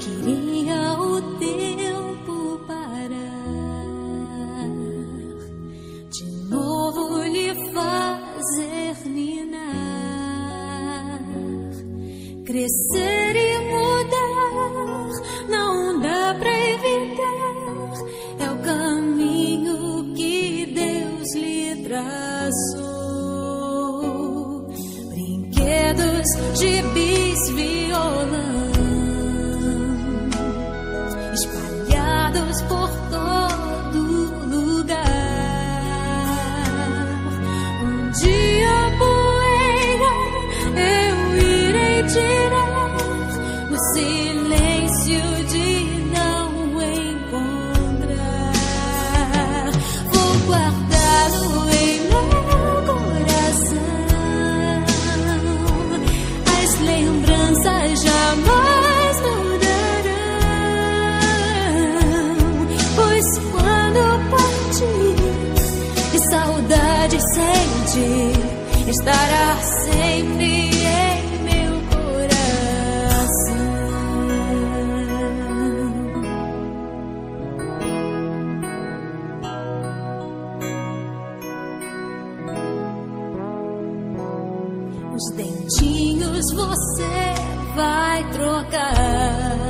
君 Quando quando partir. que saudade sente, estará sempre em meu coração. Os dentinhos você vai trocar.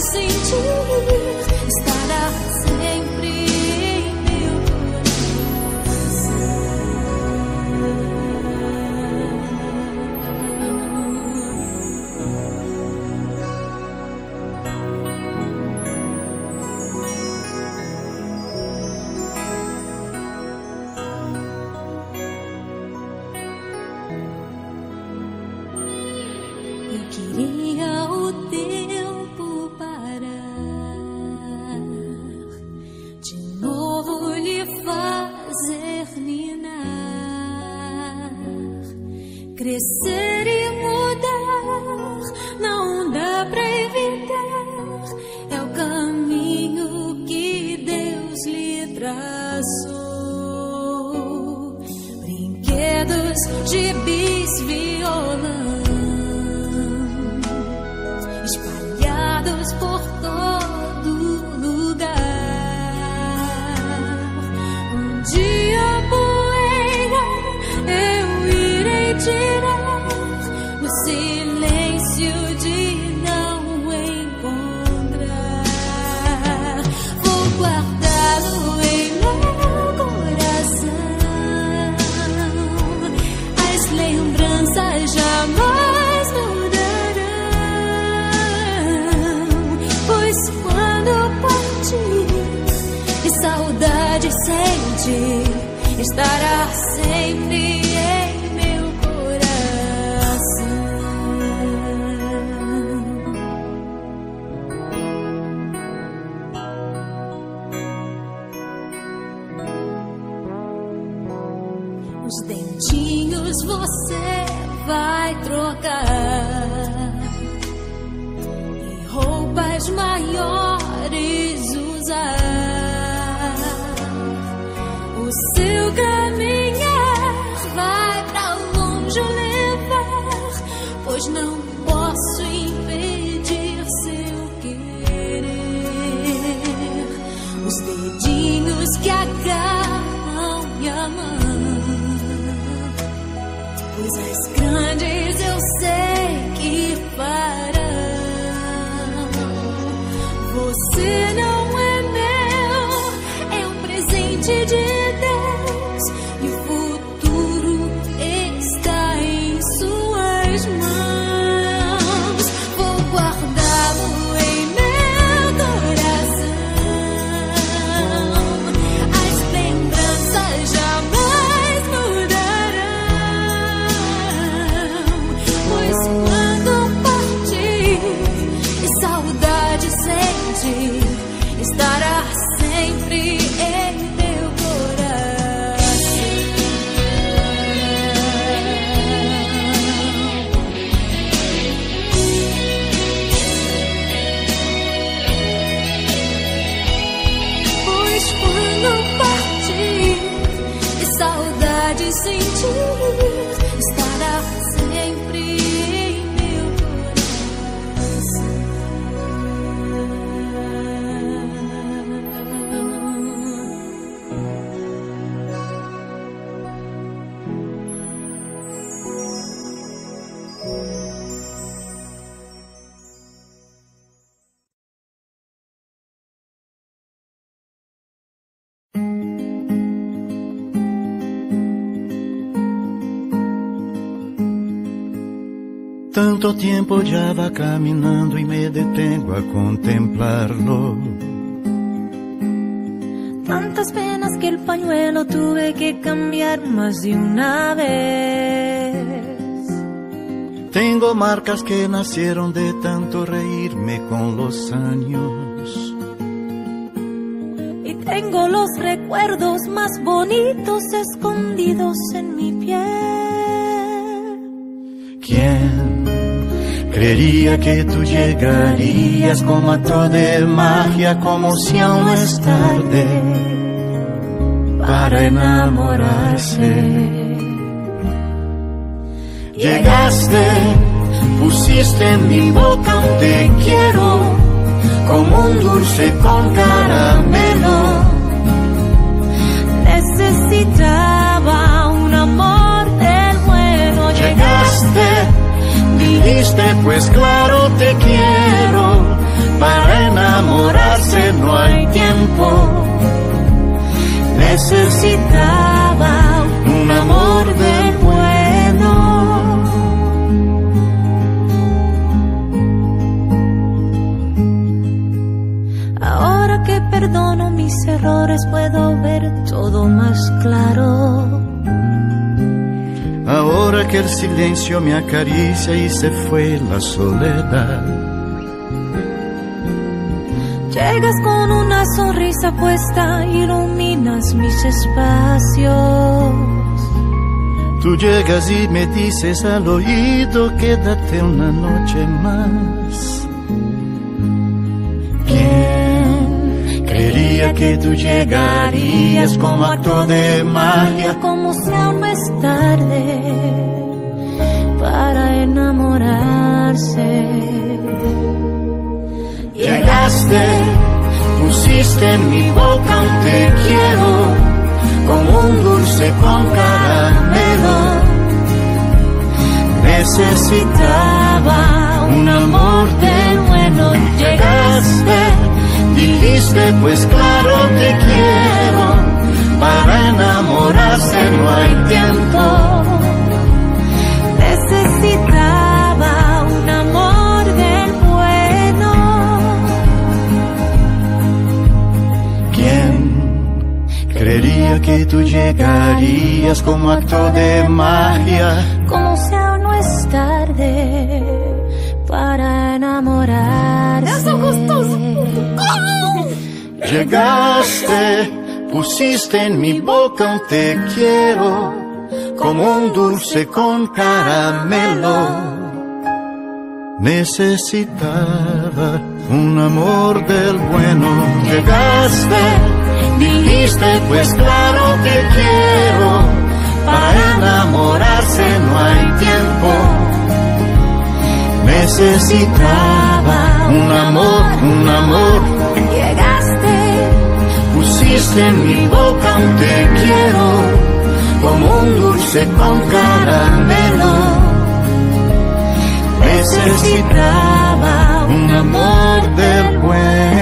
sing to you is that I crescer estará sempre em meu coração. Os dentinhos você vai trocar. sin sing to you. Tanto tiempo ya va caminando y me detengo a contemplarlo. Tantas penas que el pañuelo tuve que cambiar más de una vez. Tengo marcas que nacieron de tanto reírme con los años. Y tengo los recuerdos más bonitos escondidos en mi piel. ¿Quién creería que tú llegarías como acto de magia, como si aún no es tarde para enamorarse? Llegaste, pusiste en mi boca un te quiero, como un dulce con caramelo. Necesitaba dijiste pues claro te quiero, para enamorarse no hay tiempo. Necesitaba un amor del bueno. Ahora que perdono mis errores puedo ver todo más claro. Ahora que el silencio me acaricia y se fue la soledad. Llegas con una sonrisa puesta, iluminas mis espacios. Tú llegas y me dices al oído, quédate una noche más. Que tú llegarías como acto de magia? Como si aún no es tarde para enamorarse. Llegaste, pusiste en mi boca un te quiero, como un dulce con caramelo. Necesitaba un amor dijiste pues claro te quiero, para enamorarse no hay tiempo. Necesitaba un amor del bueno. ¿Quién creería que tú llegarías como acto de magia? Como aún no es tarde para enamorarse. Llegaste, pusiste en mi boca un te quiero, como un dulce con caramelo. Necesitaba un amor del bueno. Llegaste, dijiste, pues claro que quiero. Para enamorarse no hay tiempo. Necesitaba un amor, un amor. Llegaste, pusiste en mi boca un te quiero, como un dulce con caramelo necesitaba un amor del bueno.